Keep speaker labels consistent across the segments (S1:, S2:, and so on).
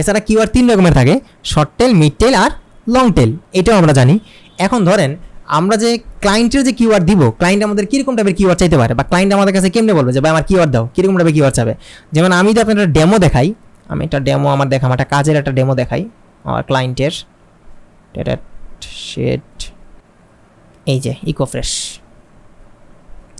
S1: এছাড়া কিওয়ার্ড তিন রকমের থাকে শর্ট টেল মিড টেল আর লং টেল এটাও আমরা জানি। এখন ধরেন, আমরা যে ক্লায়েন্টের যে কিওয়ার্ড দিব ক্লায়েন্ট আমাদের কীরকম টাইপের কিওয়ার্ড চাইতে পারে? বা ক্লায়েন্ট আমাদের কাছে কেমনে বলবে যে, ভাই, আমার কিওয়ার্ড দাও, কীরকম টাইপের কিওয়ার্ড চাবে? যেমন আমি যদি আপনার ডেমো দেখাই, আমি একটা ডেমো আমার দেখাম একটা কাজের একটা ডেমো দেখাই, আমার ক্লায়েন্টের এই যে ইকো ফ্রেশ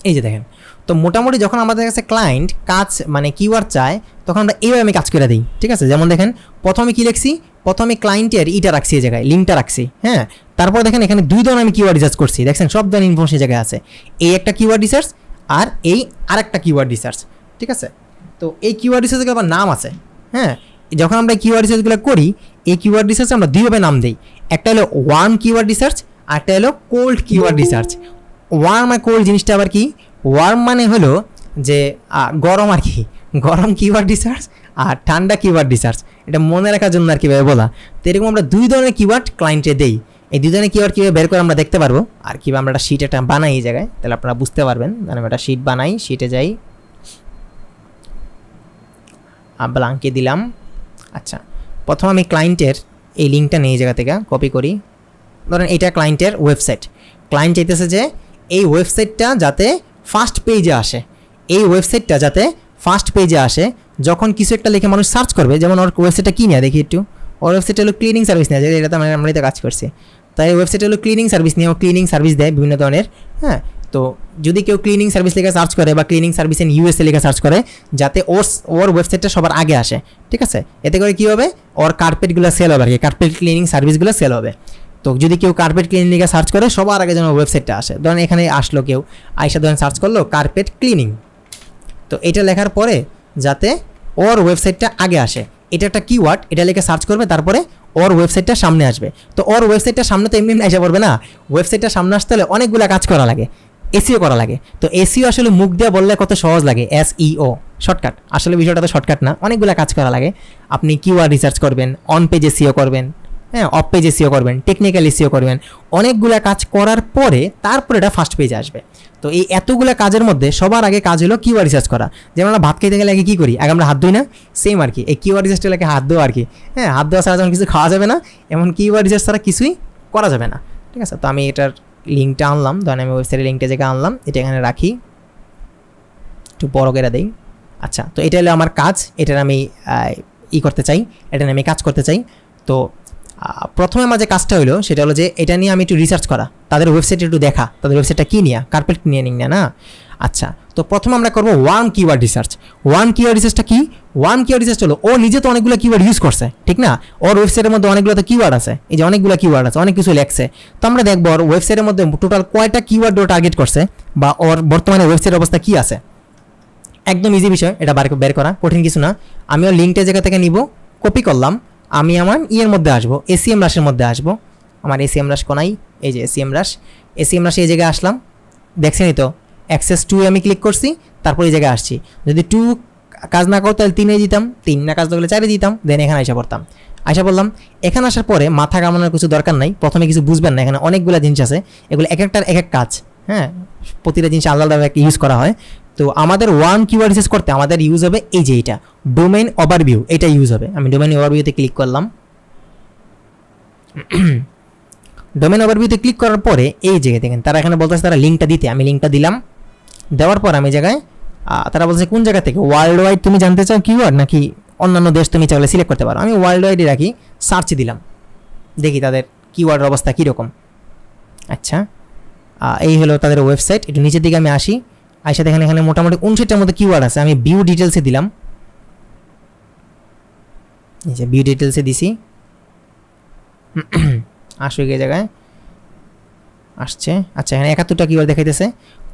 S1: এই যে দেখেন তো মোটামুটি যখন আমাদের কাছে ক্লায়েন্ট কাজ মানে কিওয়ার্ড চায়, তখন আমরা এইভাবে আমি কাজ করে দিই, ঠিক আছে? যেমন দেখেন, প্রথমে কি লিখছি প্রথমে ক্লায়েন্টের ইটা রাখছি এই জায়গায় লিঙ্কটা রাখছি হ্যাঁ? তারপর দেখেন এখানে দুই ধরনের আমি কিওয়ার্ড রিসার্চ করছি, দেখছেন? সব ধরনের ইনফরমেশন জায়গায় আছে। এই একটা কিওয়ার্ড রিসার্চ আর এই আরেকটা কিওয়ার্ড রিসার্চ ঠিক আছে? তো এই কিওয়ার্ড রিসার্চের আবার নাম আছে হ্যাঁ? যখন আমরা কিওয়ার্ড রিসার্চগুলো করি, এই কিওয়ার্ড রিসার্চ আমরা দুইভাবে নাম দিই। একটা হলো ওয়ার্ম কিওয়ার্ড রিসার্চ আর একটা হলো কোল্ড কিওয়ার্ড রিসার্চ ওয়ার্ম আর কোল্ড জিনিসটা আবার কি? ওয়ার্ম মানে হলো যে গরম আর কি। গরম কিওয়ার্ড রিসার্চ আর ঠান্ডা কিওয়ার্ড রিসার্চ এটা মনে রাখার জন্য আর কীভাবে বলা? তো এরকম আমরা দুই ধরনের কিওয়ার্ড ক্লায়েন্টে দেই। এই দুই ধরনের কিওয়ার্ড কীভাবে বের করে আমরা দেখতে পারব? আর কীভাবে আমরা একটা শিট একটা বানাই এই জায়গায়? তাহলে আপনারা বুঝতে পারবেন। আমি একটা শিট বানাই শিটে যাই। ব্লাঙ্কে দিলাম। আচ্ছা প্রথম আমি ক্লায়েন্টের এই লিঙ্কটা নিয়ে এই জায়গা থেকে কপি করি। ধরেন এটা ক্লায়েন্টের ওয়েবসাইট ক্লায়েন্ট চাইতেছে যে, এই ওয়েবসাইটটা যাতে ফার্স্ট পেজে আসে। এই ওয়েবসাইটটা যাতে ফার্স্ট পেজে আসে, যখন কিছু একটা লিখে মানুষ সার্চ করবে, যেমন ওর ওয়েবসাইটটা কী নেয়, দেখি একটু। ওর ওয়েবসাইট হলো ক্লিনিং সার্ভিস নেয় এটা তো আমরা তো কাজ করছি। তাই ওয়েবসাইট হলো ক্লিনিং সার্ভিস নিয়ে ও ক্লিনিং সার্ভিস দেয় বিভিন্ন ধরনের হ্যাঁ? তো যদি কেউ ক্লিনিং সার্ভিস লেখা সার্চ করে বা ক্লিনিং সার্ভিস ইন ইউএসএ লেখা সার্চ করে, যাতে ওর ওর ওয়েবসাইটটা সবার আগে আসে, ঠিক আছে? এতে করে কী হবে? ওর কার্পেটগুলো সেল হবে আর কি কার্পেট ক্লিনিং সার্ভিসগুলো সেল হবে। তো যদি কেউ কার্পেট ক্লিনিং লেখা সার্চ করে, সবার আগে যেন ওয়েবসাইটটা আসে। ধরেন এখানে আসলো কেউ আইসা ধরেন সার্চ করল কার্পেট ক্লিনিং তো এটা লেখার পরে যাতে ওর ওয়েবসাইটটা আগে আসে। এটা একটা কিওয়ার্ড এটা লিখে সার্চ করবে, তারপরে ওর ওয়েবসাইটটা সামনে আসবে। তো ওর ওয়েবসাইটটা সামনে তো এমনি এসে পড়বে না। ওয়েবসাইটটা সামনে আসতে হলে অনেকগুলো কাজ করা লাগে। এসিও করা লাগে। তো এসিও আসলে মুখ দিয়ে বললে কত সহজ লাগে। এস ইও শর্টকাট আসলে বিষয়টা তো শর্টকাট না। অনেকগুলো কাজ করা লাগে। আপনি কিওয়ার্ড রিসার্চ করবেন অন পেজ এসিও করবেন। হ্যাঁ অফ পেজ এসিও করবেন টেকনিক্যাল এসিও করবেন। অনেকগুলো কাজ করার পরে তারপরে এটা ফার্স্ট পেজে আসবে। তো এই এতগুলো কাজের মধ্যে সবার আগে কাজ হলো কিওয়ার্ড রিসার্চ করা। যেমন আমরা ভাত খেতে গেলে আগে কী করি? আগে আমরা হাত ধুই না? সেম আর কি। এই কিওয়ার্ড রিসার্চটা লাগে হাত ধোয়া আর কি। হ্যাঁ হাত ধোয়া ছাড়া যখন কিছু খাওয়া যাবে না, এমন কিওয়ার্ড রিসার্চ ছাড়া কিছুই করা যাবে না। ঠিক আছে? তো আমি এটার লিঙ্কটা আনলাম। ধরেন আমি ওয়েবসাইটের লিঙ্কটা জায়গায় আনলাম, এটা এখানে রাখি। একটু বড় করে দেই। আচ্ছা তো এটা হলো আমার কাজ। এটার আমি ই করতে চাই। এটা আমি কাজ করতে চাই। তো প্রথমে আমার যে কাজটা হলো সেটা হলো যে এটা নিয়ে আমি একটু রিসার্চ করা, তাদের ওয়েবসাইটে একটু দেখা, তাদের ওয়েবসাইটটা কী নিয়ে কার্পেট নিয়ে নিন না আচ্ছা তো প্রথমে আমরা করব one keyword research one keyword রিসার্চটা কি? ওয়ান কিওয়ার্ড রিসার্চ হলো, ও নিজে তো অনেকগুলো কিওয়ার্ড ইউজ করছে, ঠিক না? ওর ওয়েবসাইটের মধ্যে অনেকগুলো তো কিওয়ার্ড আছে, এই যে অনেকগুলো কিওয়ার্ড আছে, অনেক কিছু লেখছে। তো আমরা দেখব ওর ওয়েবসাইটের মধ্যে টোটাল কয়টা কিওয়ার্ড ও টার্গেট করছে, বা ওর বর্তমানে ওয়েবসাইটের অবস্থা কী আছে। একদম ইজি বিষয়, এটা বের করা, কঠিন কিছু না। আমি ওর লিঙ্কটা জায়গা থেকে নিব কপি করলাম। আমি আমার ইয়ের মধ্যে আসব এসিএম রাশের মধ্যে আসব। আমার এসিএম রাশ কোনাই এই যে এসিএম রাশ। এসিএম রাশে এই জায়গায় আসলাম। দেখছেনই তো অ্যাক্সেস টু আমি ক্লিক করছি, তারপর এই জায়গায় আসছি। যদি টু কাজ না করো, তাহলে তিনে দিতাম, তিন না কাজ করলে চারে দিতাম দেন এখানে আসা পড়তাম। আসা বললাম এখানে আসার পরে মাথা কামানোর কিছু দরকার নাই, প্রথমে কিছু বুঝবেন না, এখানে অনেকগুলো জিনিস আছে, এগুলো এক একটার এক এক কাজ হ্যাঁ? প্রতিটা জিনিস আলাদা আলাদা ইউজ করা হয়। তো আমাদের ওয়ান কিওয়ার্ড রিসার্চ করতে আমাদের ইউজ হবে এই যে এটা। ডোমেন ওভারভিউ এটা ইউজ হবে। আমি ডোমেন ওভারভিউতে ক্লিক করলাম। ডোমেন ওভারভিউতে ক্লিক করার পরে এই জায়গায় দেখেন, তারা এখানে বলতেছে তারা লিঙ্কটা দিতে। আমি লিঙ্কটা দিলাম। দেওয়ার পর আমি জায়গায় তারা বলছে কোন জায়গা থেকে? ওয়ার্ল্ড ওয়াইড তুমি জানতে চাও কিওয়ার্ড নাকি অন্যান্য দেশ তুমি চাইলে সিলেক্ট করতে পারো? আমি ওয়ার্ল্ড ওয়াইডে রাখি সার্চ দিলাম। দেখি তাদের কিওয়ার্ডের অবস্থা কীরকম। আচ্ছা এই হলো তাদের ওয়েবসাইট একটু নিচের দিকে আমি আসি। আইসা দেখেন এখানে মোটামুটি উনষাটটার মধ্যে কিওয়ার্ড আছে। আমি ভিউ ডিটেলসে দিলাম। যে ভিউ ডিটেলসে দিছি। আসো গিয়ে জায়গায়। আসছে। আচ্ছা এখানে একাত্তরটা কিওয়ার্ড দেখাইতেছে।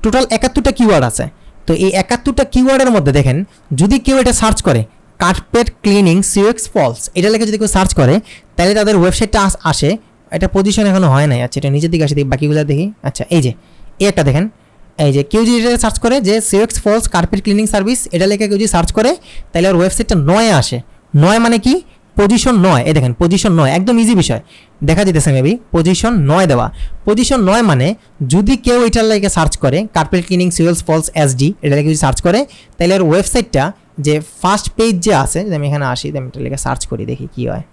S1: টোটাল একাত্তরটা কিওয়ার্ড আছে। তো এই একাত্তরটা কিওয়ার্ডের মধ্যে দেখেন, যদি কেউ এটা সার্চ করে কার্পেট ক্লিনিং সিওএক্স ফলস এটা লেখে যদি কেউ সার্চ করে, তাহলে তাদের ওয়েবসাইটটা আসে এটা পজিশন এখনও হয় নাই। আচ্ছা এটা নিচের দিকে আসে, দেখি, বাকিগুলো দেখি। আচ্ছা এই যে, এই একটা দেখেন। এই যে কেউ যদি এটা সার্চ করে যে Sioux Falls carpet cleaning service এটা লেখে কেউ যদি সার্চ করে, তাহলে ওর ওয়েবসাইটটা নয় আসে। নয় মানে কি? পজিশন নয়। এই দেখেন পজিশন নয়। একদম ইজি বিষয়। দেখা যেতেছে মেবি পজিশন নয় দেওয়া। পজিশন নয় মানে যদি কেউ এটার লাগে সার্চ করে carpet cleaning Sioux Falls S D এটা লাগে যদি সার্চ করে, তাহলে ওর ওয়েবসাইটটা যে ফার্স্ট পেজ যে আছে আমি এখানে আসি, আমি এটা লেগে সার্চ করি, দেখি কি হয়।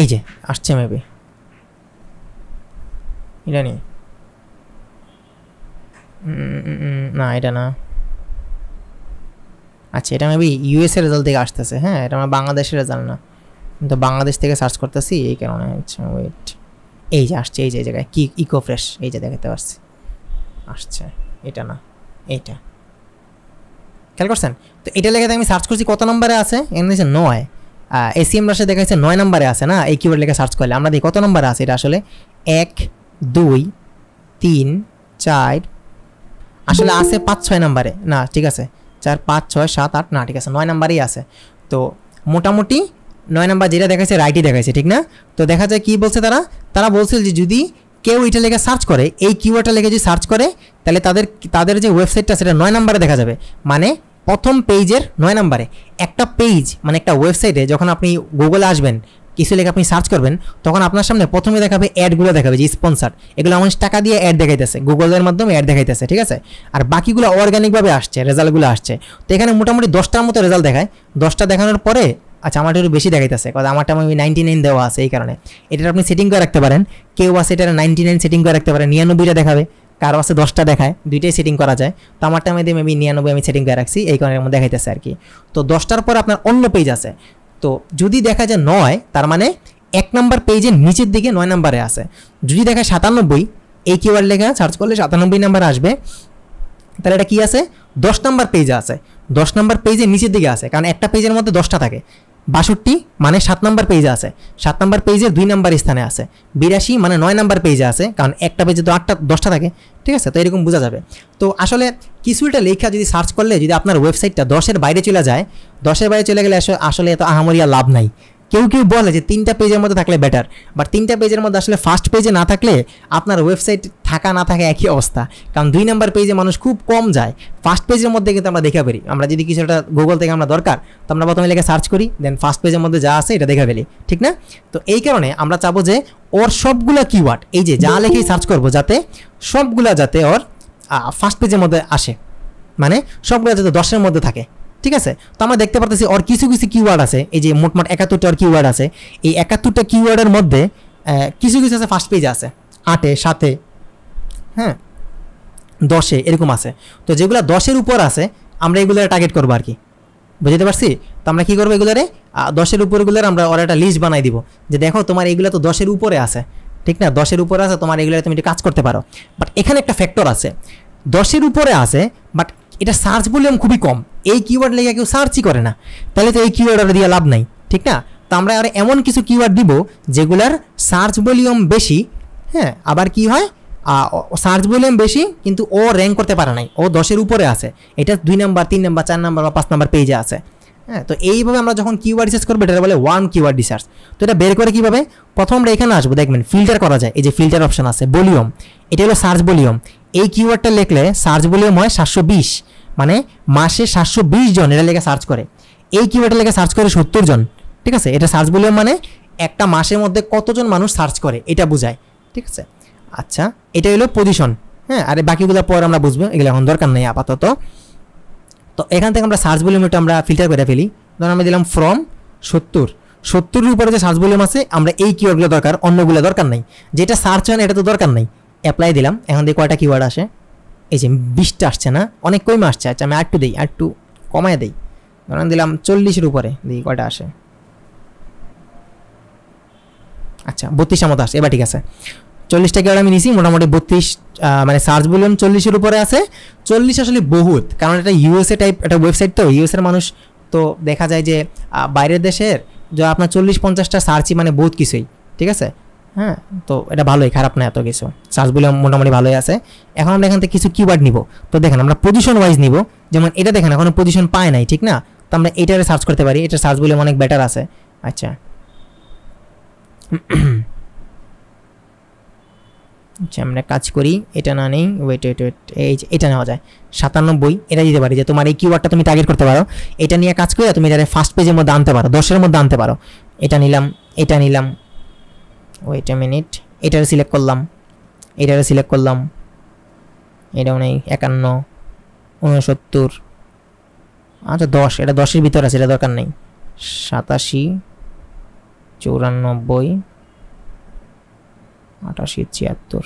S1: এই যে, আসছে মেবি এটা নিয়ে। না, এটা না। আচ্ছা এটা মেবি ইউএসএ রেজাল্ট থেকে আসতেছে হ্যাঁ? এটা আমার বাংলাদেশের রেজাল্ট না। তো বাংলাদেশ থেকে সার্চ করতেছি, এই কারণে আচ্ছা ওয়েট এই যে, আসছে, এই যে জায়গায়, কি ইকো ফ্রেশ এই যে, দেখাতে পারছি। আসছে, এটা না এইটা খেয়াল করছেন? তো এটা লেগে আমি সার্চ করছি কত নম্বরে আছে? এখানে দিয়েছে নয়। এসিএম রাশে দেখা যাচ্ছে নয় নম্বরে আছে, না? এই কিওয়ার্ড লেগে সার্চ করলে। আমরা দেখি কত নম্বরে আছে এটা আসলে? এক, দুই, তিন, চার। আসলে আছে পাঁচ, ছয় নম্বরে। না, ঠিক আছে। চার, পাঁচ, ছয়, সাত, আট, না, ঠিক আছে। নয় নাম্বারই আছে। তো মোটামুটি নয় নাম্বার যেটা দেখাচ্ছে রাইটই দেখাচ্ছে ঠিক না? তো দেখা যায় কি বলছে তারা? তারা বলছে যে যদি কেউ এটা লেগে সার্চ করে, এই কিওয়ার্ডটা লেগে যদি সার্চ করে, তাহলে তাদের তাদের যে ওয়েবসাইটটা সেটা নয় নাম্বারে দেখা যাবে। মানে প্রথম পেজের নয় নাম্বারে একটা পেজ মানে একটা ওয়েবসাইটে যখন আপনি গুগলে আসবেন, কিছু লেখা আপনি সার্চ করবেন, তখন আপনার সামনে প্রথমে দেখাবে অ্যাডগুলো দেখাবে যে স্পন্সার এগুলো মানুষ টাকা দিয়ে অ্যাড দেখাইতেছে গুগলের মাধ্যমে অ্যাড দেখাইতেছে, ঠিক আছে? আর বাকিগুলো অর্গ্যানিকভাবে আসছে রেজাল্টগুলো আসছে। তো এখানে মোটামুটি দশটার মতো রেজাল্ট দেখায়। দশটা দেখানোর পরে আচ্ছা আমারটা একটু বেশি দেখাইতেছে, কারণ আমারটা আমি নাইনটি নাইন দেওয়া আছে এই কারণে। এটা আপনি সেটিং করে রাখতে পারেন। কেউ আছে এটা নাইনটি নাইন সেটিং করে রাখতে পারেন নিরানব্বইটা দেখাবে। কারও আছে দশটা দেখায়, দুইটাই সেটিং করা যায়। তো আমার আমারটা আমি মেবি নিরানব্বই আমি সেটিং করে রাখছি, এই কারণে আমার দেখাইতেছে আর কি তো দশটার পর আপনার অন্য পেজ আছে। তো যদি দেখা যায় নয়, তার মানে এক নাম্বার পেজের নিচের দিকে নয় নাম্বারে আছে। যদি দেখা সাতানব্বই, এই কিওয়ার্ড লেখা সার্চ করলে সাতানব্বই নাম্বার আসবে। তাহলে এটা কি আছে? দশ নাম্বার পেজে আছে। দশ নাম্বার পেজের নিচের দিকে আছে, কারণ একটা পেজের মধ্যে দশটা থাকে। বাষট্টি মানে সাত নাম্বার পেজে আছে। সাত নাম্বার পেজের দুই নাম্বার স্থানে আছে। বিরাশি মানে নয় নাম্বার পেজে আছে, কারণ একটা পেজে তো আটটা, দশটা থাকে। ঠিক আছে? তো এরকম বোঝা যাবে। তো আসলে কিছুটা লেখা যদি সার্চ করলে, যদি আপনার ওয়েবসাইটটা দশের বাইরে চলে যায়, দশের বাইরে চলে গেলে আসলে এত আহামরিয়া লাভ নাই। কেউ কেউ বলে যে তিনটা পেজের মধ্যে থাকলে বেটার বাট তিনটা পেজের মধ্যে আসলে ফার্স্ট পেজে না থাকলে আপনার ওয়েবসাইট থাকা না থাকা একই অবস্থা। কারণ দুই নাম্বার পেজে মানুষ খুব কম যায়। ফার্স্ট পেজের মধ্যে কিন্তু আমরা দেখে পারি আমরা যদি কিছু একটা গুগল থেকে আমরা দরকার, তো আমরা প্রথমে লেখে সার্চ করি দেন ফার্স্ট পেজের মধ্যে যা আছে এটা দেখে ফেলি। ঠিক না? তো এই কারণে আমরা চাবো যে ওর সবগুলো কিওয়ার্ড এই যে যা লেখেই সার্চ করব যাতে সবগুলা যাতে ওর ফার্স্ট পেজের মধ্যে আসে। মানে সবগুলো যাতে দশের মধ্যে থাকে। ঠিক আছে? তো আমরা দেখতে পারতেছি ওর কিছু কিছু কিওয়ার্ড আছে। এই যে মোটমাট একাত্তরটা ওর কিওয়ার্ড আছে। এই একাত্তরটা কিওয়ার্ডের মধ্যে কিছু কিছু আছে ফার্স্ট পেজে আছে। আটে, সাতে হ্যাঁ দশে এরকম আছে। তো যেগুলো দশের উপর আছে, আমরা এগুলো টার্গেট করব আর কি। বুঝতে পারছি? তো আমরা কী করব এগুলোরে? দশের উপরগুলোর আমরা ওরা একটা লিস্ট বানাই দিব। যে দেখো তোমার এগুলো তো দশের উপরে আছে। ঠিক না? দশের উপরে আছে, তোমার এগুলো তুমি কাজ করতে পারো। বাট এখানে একটা ফ্যাক্টর আছে। দশের উপরে আছে বাট এটা সার্চ ভলিউম খুবই কম। এই কিওয়ার্ড লেগে কেউ সার্চই করে না। তাহলে তো এই কিওয়ার্ড দিয়ে লাভ নাই। ঠিক না? তো আমরা আর এমন কিছু কিওয়ার্ড দিব, যেগুলার সার্চ ভলিউম বেশি হ্যাঁ আবার কি হয়? সার্চ ভলিউম বেশি, কিন্তু ও র্যাঙ্ক করতে পারে নাই। ও দশের উপরে আছে। এটা দুই নাম্বার তিন নাম্বার চার নাম্বার বা পাঁচ নাম্বার পেজে আছে। হ্যাঁ তো এইভাবে আমরা যখন কিওয়ার্ড রিসার্চ করব এটা বলে ওয়ান কিওয়ার্ড রিসার্চ তো এটা বের করে কীভাবে? প্রথম আমরা এখানে আসব, দেখবেন ফিল্টার করা যায়। এই যে ফিল্টার অপশন আছে ভলিউম এটা হলো সার্চ ভলিউম এই কিওয়ার্ডটা লিখলে সার্চ ভলিউম হয় সাতশো বিশ। মানে মাসে সাতশো বিশ জন এটা লেগে সার্চ করে। এই কিওয়ার্ডটা লেগে সার্চ করে সত্তর জন। ঠিক আছে? এটা সার্চ ভলিউম মানে একটা মাসের মধ্যে কতজন মানুষ সার্চ করে, এটা বোঝায়। ঠিক আছে? আচ্ছা এটা হলো পজিশন হ্যাঁ আর বাকিগুলো পর আমরা বুঝব, এগুলো এখন দরকার নেই আপাতত। তো এখান থেকে আমরা সার্চ ভলিউমটা আমরা ফিল্টার করে ফেলি। ধরুন আমরা দিলাম ফ্রম সত্তর। সত্তরের উপরে যে সার্চ ভলিউম আছে, আমরা এই কিওয়ার্ডগুলো দরকার, অন্যগুলো দরকার নেই। যেটা সার্চ হয় এটা তো দরকার নেই। অ্যাপ্লাই দিলাম, এখন দিয়ে কয়টা কিওয়ার্ড আসে। এই যে বিশটা আসছে না, অনেক কমে আসছে। আচ্ছা আমি আরেকটু দিই, আরেকটু কমায় দিই। ধরেন দিলাম চল্লিশের উপরে দিই কয়টা আসে। আচ্ছা বত্রিশের মতো আসে, এবার ঠিক আছে। চল্লিশটা কেউ আমি নিছি, মোটামুটি বত্রিশ মানে সার্চ বললাম চল্লিশের উপরে আছে। চল্লিশ আসলে বহুত, কারণ এটা ইউএসএ টাইপ একটা ওয়েবসাইট তো ইউএসএর মানুষ তো দেখা যায় যে বাইরের দেশের যে আপনার চল্লিশ পঞ্চাশটা সার্চই মানে বহুত কিছুই, ঠিক আছে? হ্যাঁ তো এটা ভালোই, খারাপ না এত কিছু। সার্চ সার্চগুলো মোটামুটি ভালোই আছে। এখন আমরা এখান থেকে কিছু কিওয়ার্ড নিব। তো দেখেন, আমরা পজিশন ওয়াইজ নিব। যেমন এটা দেখেন, এখনও পজিশন পায় নাই, ঠিক না? তো আমরা এটারে সার্চ করতে পারি এটা সার্চ সার্চগুলো অনেক বেটার আছে। আচ্ছা। আচ্ছা আমরা কাজ করি, এটা না নেই ওয়েট ওয়েট ওয়েট এই যে এটা নেওয়া যায়। সাতানব্বই, এটা দিতে পারি যে তোমার এই কিওয়ার্ডটা তুমি টার্গেট করতে পারো। এটা নিয়ে কাজ করে তুমি এটা ফার্স্ট পেজের মধ্যে আনতে পারো, দশের মধ্যে আনতে পারো। এটা নিলাম এটা নিলাম ওয়েট এ মিনিট এটারে সিলেক্ট করলাম, এটারে সিলেক্ট করলাম এটাও নেই একান্ন, উনসত্তর আচ্ছা দশ, এটা দশের ভিতর আছে, এটা দরকার নেই। সাতাশি, চৌরানব্বই আটাশি ছিয়াত্তর।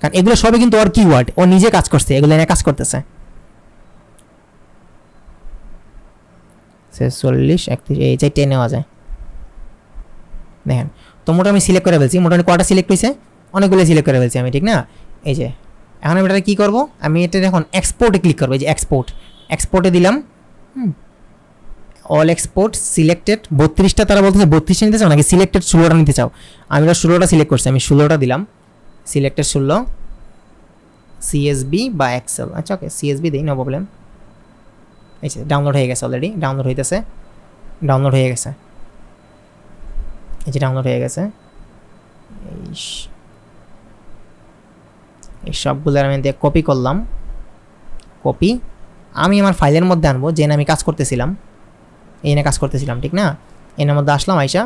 S1: কারণ এগুলো সবই কিন্তু ওর কিওয়ার্ড ও নিজে কাজ করছে, এগুলো নিয়ে কাজ করতেছে। চল্লিশ, একত্রিশ, এই চারটে নেওয়া যায়। দেখেন, তো মোটামুটি আমি সিলেক্ট করে ফেলছি, মোটামুটি কটা সিলেক্ট হয়েছে? অনেকগুলো সিলেক্ট করে ফেলছি আমি, ঠিক না? এই যে, এখন আমি এটা কী করব? আমি এটা এখন এক্সপোর্টে ক্লিক করব, এই যে এক্সপোর্ট এক্সপোর্টে দিলাম, হুম অল এক্সপোর্ট সিলেক্টেড বত্রিশটা তারা বলতেছে বত্রিশটা নিতে চাও নাকি সিলেক্টেড ষোলোটা নিতে চাও? আমি ওটা ষোলোটা সিলেক্ট করছি, আমি ষোলোটা দিলাম। সিলেক্টেড ষোলো সিএসবি বা এক্সেল আচ্ছা ওকে সিএসবি দিই নো প্রবলেম যে ডাউনলোড হয়ে গেছে অলরেডি ডাউনলোড হইতেছে ডাউনলোড হয়ে গেছে। এই ডাউনলোড হয়ে গেছে। এই সবগুলো আমি দিয়ে কপি করলাম। কপি আমি আমার ফাইলের মধ্যে আনব যে আমি কাজ করতেছিলাম। এই এনে কাজ করতেছিলাম, ঠিক না? এনের মধ্যে আসলাম, আইসা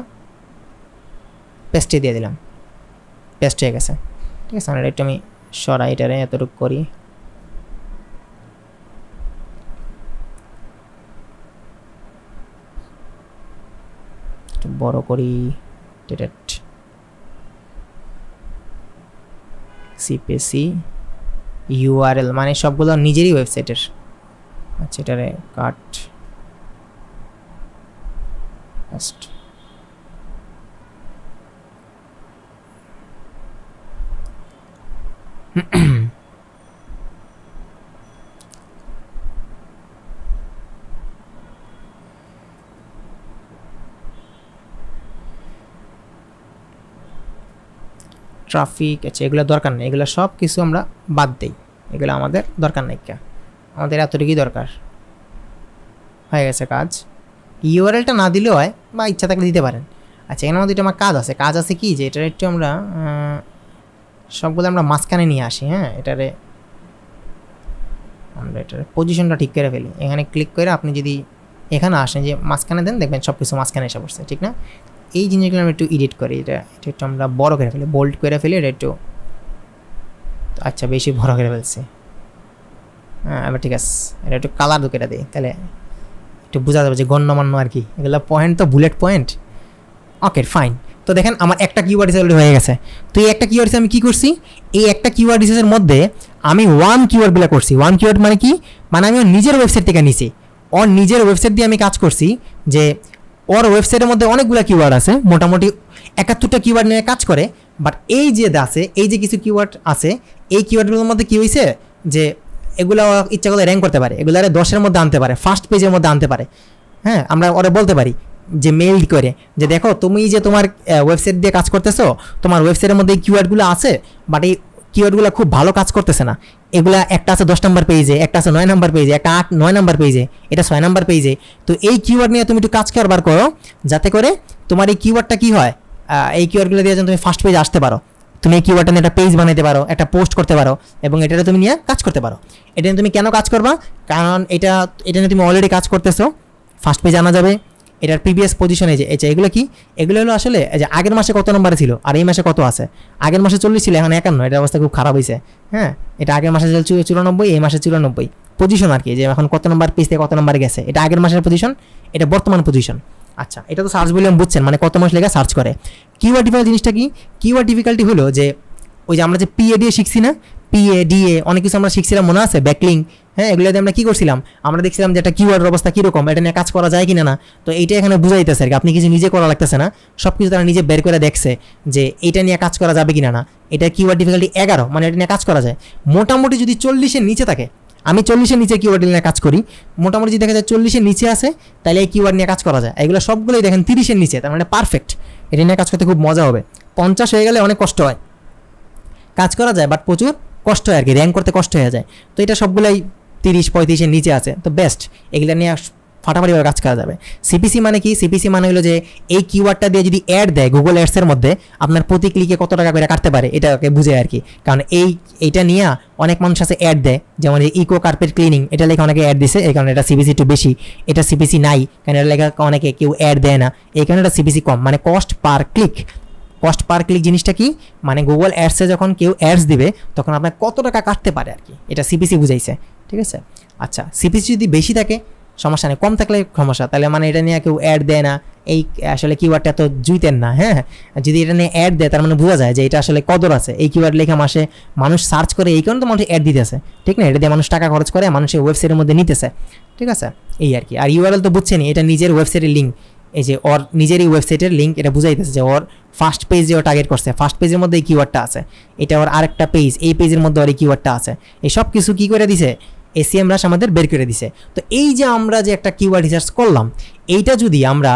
S1: পেস্টে দিয়ে দিলাম। পেস্ট হয়ে গেছে। ঠিক আছে, আমরা একটু আমি সরাই এটারে, এতটুকু করি। বড় করি সিপিএসি ইউআরএল মানে সবগুলো নিজেরই ওয়েবসাইটের আচ্ছা এটারে কাট ফার্স্ট ট্রাফিক আছে এগুলো দরকার নেই। এগুলো সব কিছু আমরা বাদ দিই। এগুলো আমাদের দরকার নেই কে? আমাদের এতটুকুই দরকার। হয়ে গেছে কাজ। ইউআরএলটা না দিলেও হয় বা ইচ্ছা থাকলে দিতে পারেন। আচ্ছা এখানে মধ্যে আমার কাজ আছে। কাজ আছে কি? যে এটার একটু আমরা সবগুলো আমরা মাঝখানে নিয়ে আসি হ্যাঁ? এটারে আমরা এটার পজিশনটা ঠিক করে ফেলি। এখানে ক্লিক করে আপনি যদি এখানে আসেন, যে মাঝখানে দেন, দেখবেন সব কিছু মাঝখানে এসে পড়ছে, ঠিক না? এই জিনিসগুলো আমরা একটু এডিট করি। এটা এটা একটু আমরা বড় করে ফেলি বোল্ড করে ফেলি, এটা একটু আচ্ছা বেশি বড় করে ফেলছি। হ্যাঁ এবার ঠিক আছে। এটা একটু কালার দুকেটা দিই, তাহলে একটু বোঝা যাবে যে গণ্যমান্য আর কি। এগুলো পয়েন্ট তো বুলেট পয়েন্ট ওকে ফাইন তো দেখেন, আমার একটা কিওয়ার্ড রিসার্চ হয়ে গেছে। তো এই একটা কিওয়ার্ড আমি কী করছি? এই একটা কিওয়ার্ড রিসার্চের মধ্যে আমি ওয়ান কিওয়ার্ডগুলো করছি। ওয়ান কিওয়ার্ড মানে কি? মানে আমি ওর নিজের ওয়েবসাইট থেকে নিছি। ওর নিজের ওয়েবসাইট দিয়ে আমি কাজ করছি যে ওর ওয়েবসাইটের মধ্যে অনেকগুলো কিওয়ার্ড আছে। মোটামুটি একাত্তরটা কিওয়ার্ড নিয়ে কাজ করে। বাট এই যে আছে, এই যে কিছু কিওয়ার্ড আছে, এই কিওয়ার্ডগুলোর মধ্যে কী হয়েছে যে এগুলো ইচ্ছা করলে র্যাঙ্ক করতে পারে। এগুলো আরে দশের মধ্যে আনতে পারে ফার্স্ট পেজের মধ্যে আনতে পারে। হ্যাঁ আমরা ওরা বলতে পারি যে মেল করে, যে দেখো তুমি যে তোমার ওয়েবসাইট দিয়ে কাজ করতেছো, তোমার ওয়েবসাইটের মধ্যে এই কিওয়ার্ডগুলো আছে বাট এই কিওয়ার্ডগুলো খুব ভালো কাজ করতেছে না। এগুলা একটা আছে দশ নম্বর পেজে একটা আছে নয় নম্বর পেজে একটা আট, নয় নম্বর পেজে এটা ছয় নম্বর পেজে তো এই কিওয়ার্ড নিয়ে তুমি একটু কাজ করবার করো, যাতে করে তোমার এই কিওয়ার্ডটা কী হয় এই কিওয়ার্ডগুলো দিয়ে যেন তুমি ফার্স্ট পেজে আসতে পারো। তুমি এই কিওয়ার্ডটা একটা পেজ বানাতে পারো, একটা পোস্ট করতে পারো এবং এটা তুমি নিয়ে কাজ করতে পারো। এটা নিয়ে তুমি কেন কাজ করবা? কারণ এটা এটা নিয়ে তুমি অলরেডি কাজ করতেছো ফার্স্ট পেজ আনা যাবে, এটার প্রিভিয়াস পজিশনে যে, এই এগুলো কি? এগুলো হলো আসলে যে আগের মাসে কত নম্বরে ছিল? আর এই মাসে কত আছে? আগের মাসে চল্লিশ ছিল, এখন একান্ন, এটার অবস্থা খুব খারাপ হয়েছে হ্যাঁ? এটা আগের মাসে চুরানব্বই, এই মাসে চুরানব্বই। পজিশন আর কি যে এখন কত নম্বর পেজ থেকে কত নম্বরে গেছে? এটা আগের মাসের পজিশন এটা বর্তমান পজিশন আচ্ছা এটা তো সার্চ ভলিউম বুঝছেন? মানে কত মাস লেগে সার্চ করে। কিওয়ার্ড ডিফিকাল্ট জিনিসটা কি? কিওয়ার্ড ডিফিকাল্টি হলো যে, ওই যে আমরা যে পিএ দিয়ে শিখছি না? পিএ ডিএ অনেক কিছু আমরা শিখছিলাম, মনে আছে? ব্যাকলিং হ্যাঁ এগুলোতে আমরা কী করছিলাম? আমরা দেখছিলাম যে একটা কিওয়ার্ডের অবস্থা কীরকম, এটা নিয়ে কাজ করা যায় কিনা না? তো এইটা এখানে বুঝাইতেছে আর কি। আপনি কিছু নিজে করা লাগতেছে না। সব কিছু তারা নিজে বের করে দেখছে যে এটা নিয়ে কাজ করা যাবে কিনা না। এটা কিওয়ার্ড ডিফিকাল্টি এগারো মানে এটা নিয়ে কাজ করা যায়। মোটামুটি যদি চল্লিশের নিচে থাকে আমি চল্লিশের নিচে কিওয়ার্ড নিয়ে কাজ করি। মোটামুটি যদি দেখা যায় চল্লিশের নিচে আছে, তাহলে এই কিওয়ার্ড নিয়ে কাজ করা যায়। এগুলো সবগুলোই দেখেন তিরিশের নিচে, তার মানে পারফেক্ট এটা নিয়ে কাজ করতে খুব মজা হবে। পঞ্চাশ হয়ে গেলে অনেক কষ্ট হয়। কাজ করা যায় বাট প্রচুর কষ্ট হয় আর কি। র্যাঙ্ক করতে কষ্ট হয়ে যায়। তো এটা সবগুলোই তিরিশ পঁয়ত্রিশের নিচে আছে। তো বেস্ট এগুলো নিয়ে ফাটাফাটিভাবে কাজ করা যাবে। সিপিসি মানে কি? সিপিসি মানে হলো যে এই কিওয়ার্ডটা দিয়ে যদি অ্যাড দেয় গুগল অ্যাডসের মধ্যে, আপনার প্রতি ক্লিকে কত টাকা করে কাটতে পারে, এটাকে বুঝে আর কি। কারণ এই, এইটা নিয়ে অনেক মানুষ আছে অ্যাড দেয়। যেমন এই ইকো কার্পেট ক্লিনিং এটা লেখা অনেকে অ্যাড দিছে, এই কারণে এটা সিপিসি একটু বেশি। এটা সিপিসি নাই, কারণ এটা লেখা অনেকে কেউ অ্যাড দেয় না। এই কারণে এটা সিপিসি কম। মানে cost per click cost per click জিনিসটা কি? মানে গুগল অ্যাডসে যখন কেউ অ্যাডস দিবে, তখন আপনার কত টাকা কাটতে পারে আর কি। এটা সিপিসি বুঝাইছে। ঠিক আছে? আচ্ছা সিপিসি যদি বেশি থাকে সমস্যা নেই, কম থাকলে সমস্যা। তাহলে মানে এটা নিয়ে কেউ অ্যাড দেয় না। এই আসলে কিওয়ার্ডটা তো জুইতেন না হ্যাঁ? যদি এটা নিয়ে অ্যাড দেয়, তার মানে বোঝা যায় যে এটা আসলে কদর আছে। এই কিওয়ার্ড লেখা মাসে মানুষ সার্চ করে, এই কারণে তো মানুষ অ্যাড দিতেছে। ঠিক না? এটা দিয়ে মানুষ টাকা খরচ করে মানুষের ওয়েবসাইটের মধ্যে নিতেছে। ঠিক আছে? এই আর কি। আর ইউআরএল তো বুঝছেনি এটা নিজের ওয়েবসাইটের লিঙ্ক এই যে ওর নিজেরই ওয়েবসাইটের লিঙ্ক এটা বুঝাইতেছে যে ওর ফার্স্ট পেজ ও টার্গেট করছে। ফার্স্ট পেজের মধ্যে এই কিওয়ার্ডটা আছে। এটা ওর আরেকটা পেজ এই পেজের মধ্যে ওর এই কিওয়ার্ডটা আছে। এই সব কিছু কী করে দিছে? এসিএম রাশ আমাদের বের করে দিছে। তো এই যে আমরা যে একটা কিওয়ার্ড রিসার্চ করলাম, এইটা যদি আমরা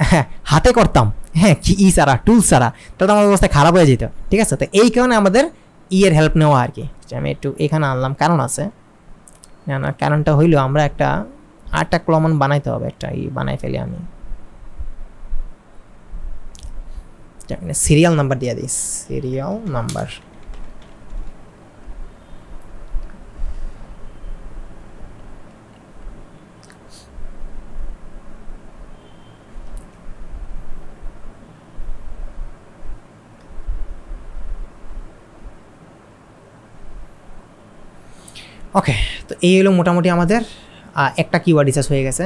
S1: হাতে করতাম হ্যাঁ কি ই সারা টুল সারা তাহলে আমার অবস্থা খারাপ হয়ে যেত, ঠিক আছে? তো এই কারণে আমাদের ইয়ের হেল্প নেওয়া আর কি। আমি একটু এখানে আনলাম, কারণ আছে। না না, কারণটা হইল আমরা একটা আটটা ক্লমন বানাইতে হবে, একটা ই বানাই ফেলি আমি। সিরিয়াল নাম্বার দিয়ে দিই সিরিয়াল নাম্বার ওকে তো এই হলো মোটামুটি আমাদের একটা কিওয়ার্ড রিসার্চ হয়ে গেছে।